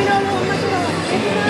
扉も同じだ。